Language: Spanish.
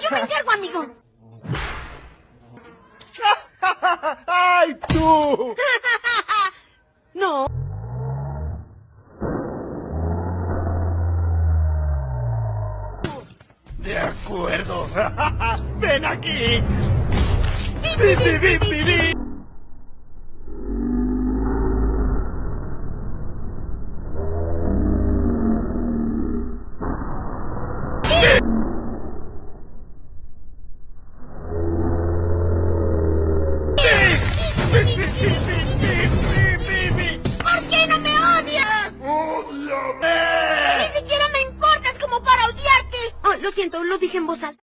Yo me encargo, amigo. ¡Ay, tú! No. De acuerdo. ¡Ven aquí! ¡Bi, bi, bi, lo siento, lo dije en voz alta.